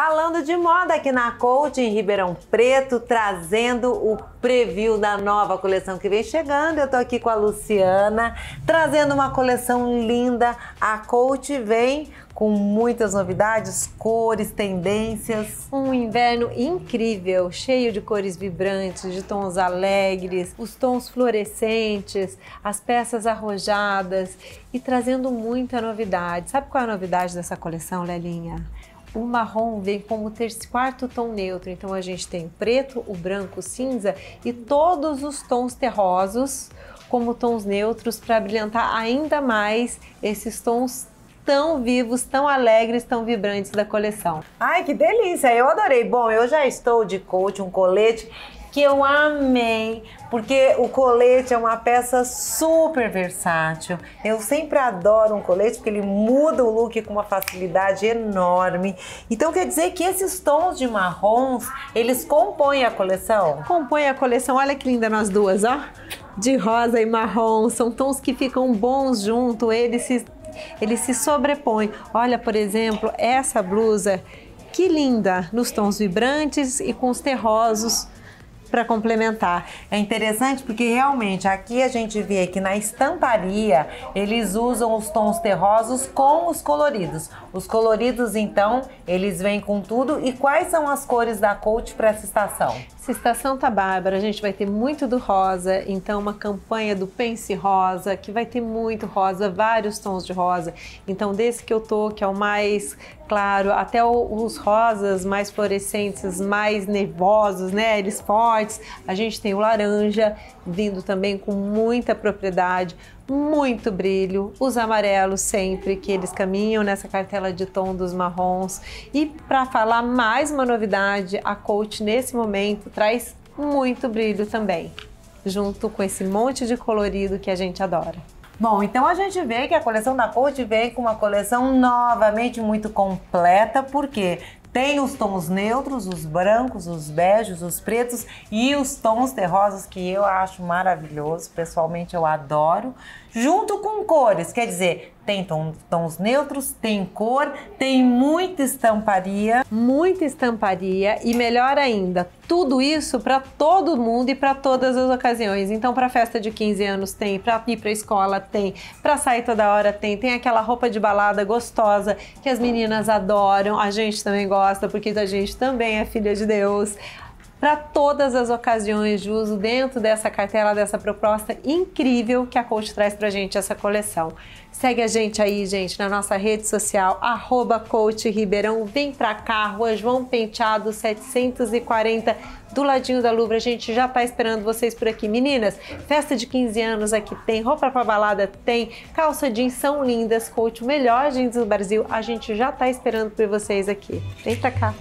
Falando de moda aqui na Coach em Ribeirão Preto, trazendo o preview da nova coleção que vem chegando. Eu tô aqui com a Luciana, trazendo uma coleção linda. A Coach vem com muitas novidades, cores, tendências. Um inverno incrível, cheio de cores vibrantes, de tons alegres, os tons fluorescentes, as peças arrojadas e trazendo muita novidade. Sabe qual é a novidade dessa coleção, Lelinha? O marrom vem como terceiro, quarto tom neutro. Então a gente tem o preto, o branco, o cinza e todos os tons terrosos como tons neutros para brilhantar ainda mais esses tons tão vivos, tão alegres, tão vibrantes da coleção. Ai, que delícia! Eu adorei. Bom, eu já estou de coach, um colete que eu amei, porque o colete é uma peça super versátil. Eu sempre adoro um colete porque ele muda o look com uma facilidade enorme. Então quer dizer que esses tons de marrons, eles compõem a coleção? Compõem a coleção. Olha que linda nós duas, ó. De rosa e marrom, são tons que ficam bons junto, eles se eles se sobrepõem. Olha, por exemplo, essa blusa que linda, nos tons vibrantes e com os terrosos para complementar. É interessante porque realmente aqui a gente vê que na estamparia eles usam os tons terrosos com os coloridos. Os coloridos então, eles vêm com tudo. E quais são as cores da Coach para essa estação? Essa estação tá bárbara, a gente vai ter muito do rosa, então uma campanha do Pense Rosa, que vai ter muito rosa, vários tons de rosa. Então desse que eu tô, que é o mais claro, até os rosas mais fluorescentes, mais nervosos, né, eles fortes. A gente tem o laranja vindo também com muita propriedade, muito brilho, os amarelos sempre que eles caminham nessa cartela de tom dos marrons. E para falar mais uma novidade, a Coach nesse momento traz muito brilho também, junto com esse monte de colorido que a gente adora. Bom, então a gente vê que a coleção da Coach vem com uma coleção novamente muito completa, porque tem os tons neutros, os brancos, os beijos, os pretos e os tons terrosos que eu acho maravilhoso. Pessoalmente eu adoro. Junto com cores, quer dizer, tem tons neutros, tem cor, tem muita estamparia. Muita estamparia e melhor ainda, tudo isso para todo mundo e para todas as ocasiões. Então, para festa de 15 anos tem, para ir para escola tem, para sair toda hora tem, tem aquela roupa de balada gostosa que as meninas adoram, a gente também gosta porque a gente também é filha de Deus para todas as ocasiões de uso dentro dessa cartela, dessa proposta incrível que a Coach traz para gente essa coleção. Segue a gente aí, gente, na nossa rede social, arroba Coach Ribeirão. Vem pra cá, Rua João Penteado 740, do ladinho da Louvre. A gente já tá esperando vocês por aqui. Meninas, festa de 15 anos aqui tem, roupa pra balada tem, calça jeans são lindas, Coach, o melhor jeans do Brasil. A gente já tá esperando por vocês aqui. Vem pra cá.